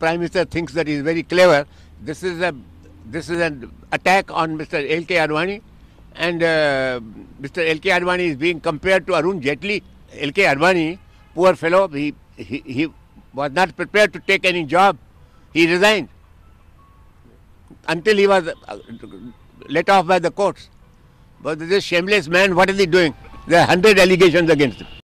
Prime Minister thinks that he is very clever. This is a this is an attack on Mr. L.K. Advani, and uh, Mr. L.K. Advani is being compared to Arun Jaitley. L.K. Advani, poor fellow, he, he he was not prepared to take any job. He resigned until he was uh, let off by the courts. But this shameless man, what is he doing? There are hundred allegations against him.